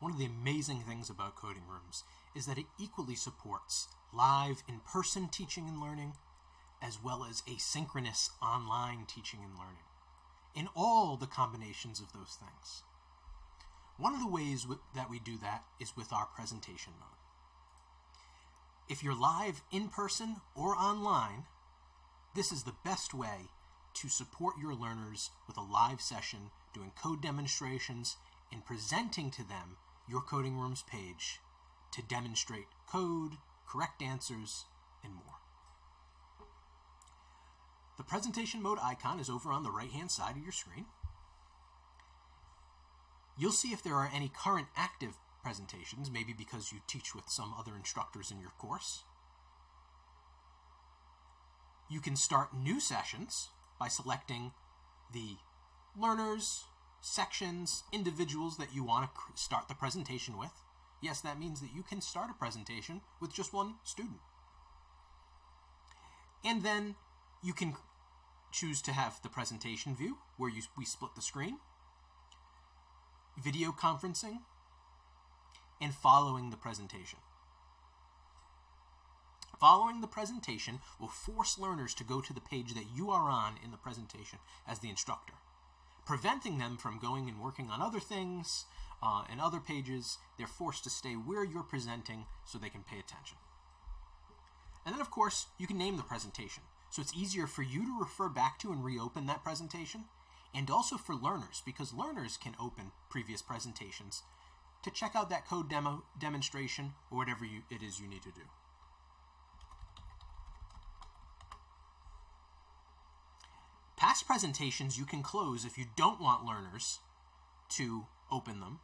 one of the amazing things about Coding Rooms is that it equally supports live in person teaching and learning, as well as asynchronous online teaching and learning, in all the combinations of those things. One of the ways that we do that is with our presentation mode. If you're live in person or online, this is the best way to support your learners with a live session, doing code demonstrations, and presenting to them your Coding Rooms page to demonstrate code, correct answers, and more. The presentation mode icon is over on the right hand side of your screen. You'll see if there are any current active presentations, maybe because you teach with some other instructors in your course. You can start new sessions by selecting the learners, sections, individuals that you want to start the presentation with. Yes, that means that you can start a presentation with just one student. And then you can choose to have the presentation view where you, we split the screen, video conferencing, and following the presentation. Following the presentation will force learners to go to the page that you are on in the presentation as the instructor, preventing them from going and working on other things uh, and other pages. They're forced to stay where you're presenting so they can pay attention. And then, of course, you can name the presentation. So it's easier for you to refer back to and reopen that presentation, and also for learners, because learners can open previous presentations to check out that code demo demonstration or whatever you, it is you need to do. Past presentations you can close if you don't want learners to open them,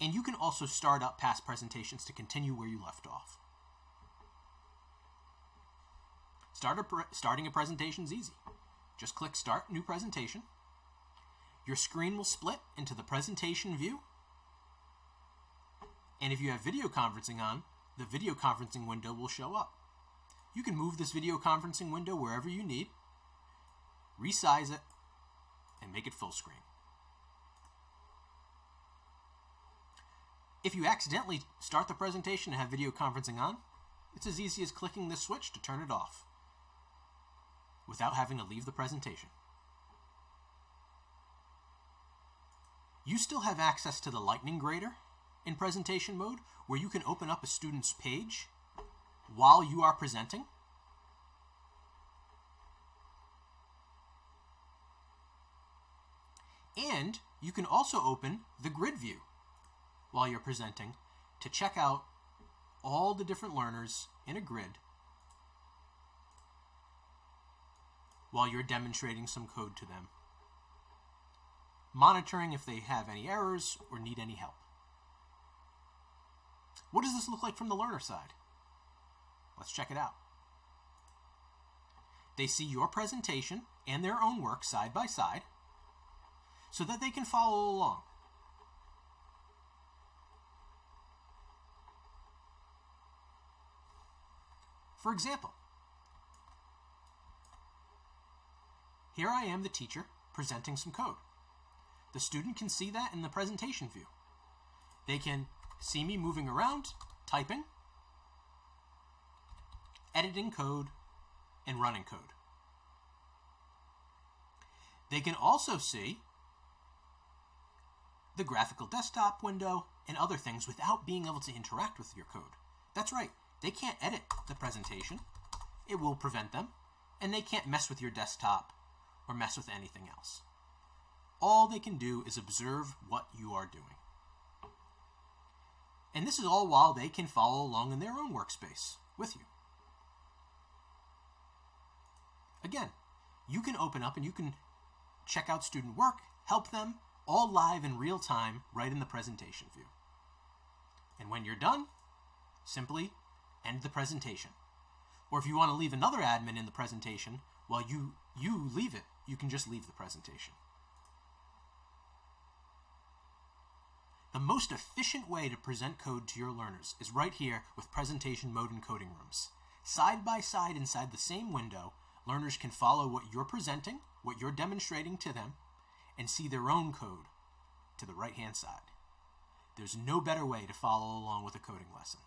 and you can also start up past presentations to continue where you left off. Start a starting a presentation is easy. Just click Start New Presentation. Your screen will split into the presentation view. And if you have video conferencing on, the video conferencing window will show up. You can move this video conferencing window wherever you need, resize it, and make it full screen. If you accidentally start the presentation and have video conferencing on, it's as easy as clicking this switch to turn it off without having to leave the presentation. You still have access to the Lightning Grader in presentation mode, where you can open up a student's page while you are presenting. And you can also open the grid view while you're presenting to check out all the different learners in a grid while you're demonstrating some code to them, monitoring if they have any errors or need any help. What does this look like from the learner side? Let's check it out. They see your presentation and their own work side by side so that they can follow along. For example, Here I am, the teacher, presenting some code. The student can see that in the presentation view. They can see me moving around, typing, editing code, and running code. They can also see the graphical desktop window and other things without being able to interact with your code. That's right, they can't edit the presentation. It will prevent them, and they can't mess with your desktop or mess with anything else. All they can do is observe what you are doing. And this is all while they can follow along in their own workspace with you. Again, you can open up and you can check out student work, help them, all live in real time right in the presentation view. And when you're done, simply end the presentation. Or if you want to leave another admin in the presentation while you, you leave it, you can just leave the presentation. The most efficient way to present code to your learners is right here with presentation mode and coding rooms. Side by side inside the same window, learners can follow what you're presenting, what you're demonstrating to them, and see their own code to the right hand side. There's There's no better way to follow along with a coding lesson.